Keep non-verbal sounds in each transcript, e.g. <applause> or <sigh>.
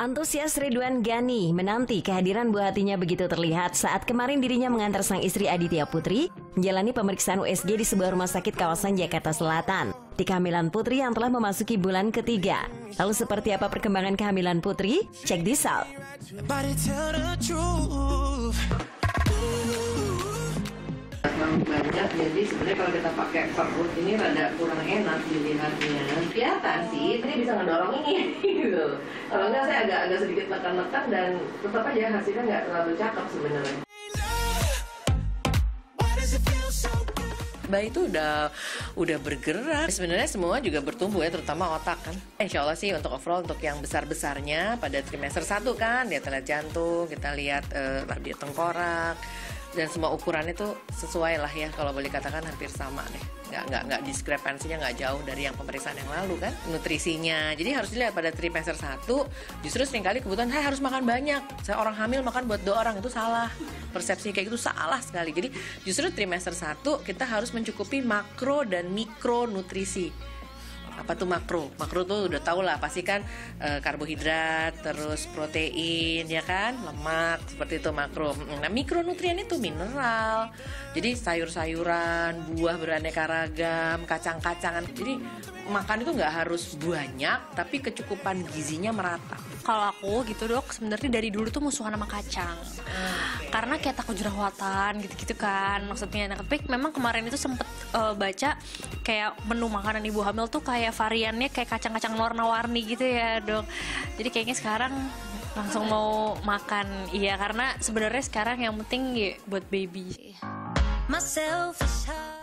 Antusias Ridwan Gani menanti kehadiran buah hatinya begitu terlihat saat kemarin dirinya mengantar sang istri Aditya Putri menjalani pemeriksaan USG di sebuah rumah sakit kawasan Jakarta Selatan. Di kehamilan Putri yang telah memasuki bulan ketiga. Lalu seperti apa perkembangan kehamilan Putri? Check this out. Memang banyak jadi sebenarnya kalau kita pakai perut ini rada kurang enak dilihatnya. Kelihatan sih ini bisa ngedorong ini <laughs> gitu. Kalau enggak saya agak agak sedikit tekan-tekan dan tetap aja hasilnya nggak terlalu cakep sebenarnya. Bayi itu udah udah bergerak. Sebenarnya semua juga bertumbuh ya terutama otak kan? Eh, Insya Allah sih untuk overall untuk yang besar besarnya pada trimester satu kan dia lihat jantung kita lihat uh, dia tengkorak dan semua ukuran itu sesuai lah ya. Kalau boleh katakan hampir sama deh. Nggak nggak nggak diskrepansinya nggak jauh dari yang pemeriksaan yang lalu kan nutrisinya. Jadi harus dilihat pada trimester satu justru sering kali kebutuhan saya harus makan banyak. Saya orang hamil makan buat dua orang itu salah. Persepsi kayak gitu salah sekali. Jadi justru trimester satu kita harus mencukupi makro dan mikro nutrisi apa tuh makro? Makro tuh udah tau lah pasti kan e, karbohidrat terus protein ya kan? Lemak seperti itu makro. Nah mikronutrien itu mineral. Jadi sayur-sayuran buah beraneka ragam kacang-kacangan. Jadi makan itu nggak harus banyak tapi kecukupan gizinya merata. Kalau aku gitu dok sebenarnya dari dulu tuh musuhan sama kacang. Okay. karena kayak takut jerawatan gitu-gitu kan. Maksudnya nah, tapi memang kemarin itu sempet uh, baca kayak menu makanan ibu hamil tuh kayak variannya kayak kacang-kacang warna-warni gitu ya dok jadi kayaknya sekarang langsung mau makan iya karena sebenarnya sekarang yang penting ya buat baby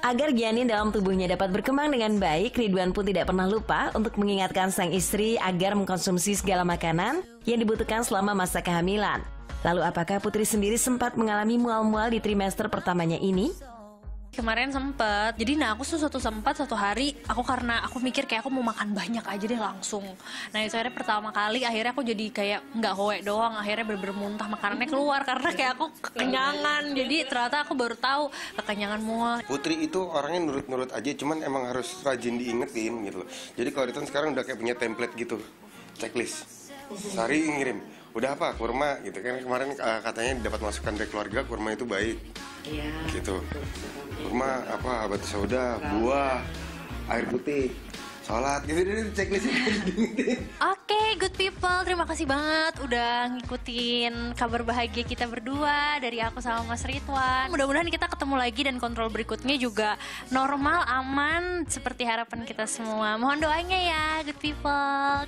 Agar janin dalam tubuhnya dapat berkembang dengan baik, Ridwan pun tidak pernah lupa untuk mengingatkan sang istri agar mengkonsumsi segala makanan yang dibutuhkan selama masa kehamilan. Lalu apakah Putri sendiri sempat mengalami mual-mual di trimester pertamanya ini? Kemarin sempet, jadi nah aku tuh suatu sempat satu hari aku karena aku mikir kayak aku mau makan banyak aja deh langsung. Nah itu akhirnya pertama kali akhirnya aku jadi kayak nggak hoe doang, akhirnya bener muntah makanannya keluar karena kayak aku kekenyangan. Jadi ternyata aku baru tahu kekenyangan mual. Putri itu orangnya nurut-nurut aja, cuman emang harus rajin diingetin gitu. Jadi kalau itu sekarang udah kayak punya template gitu, checklist. Sari ngirim, udah apa kurma gitu kan kemarin uh, katanya dapat masukan dari keluarga kurma itu baik. Iya. Gitu kurma apa batu soda buah air putih sholat gitu deh checklist Oke, okay, good people, terima kasih banget udah ngikutin kabar bahagia kita berdua dari aku sama Mas Ridwan. Mudah-mudahan kita ketemu lagi dan kontrol berikutnya juga normal, aman seperti harapan kita semua. Mohon doanya ya, good people.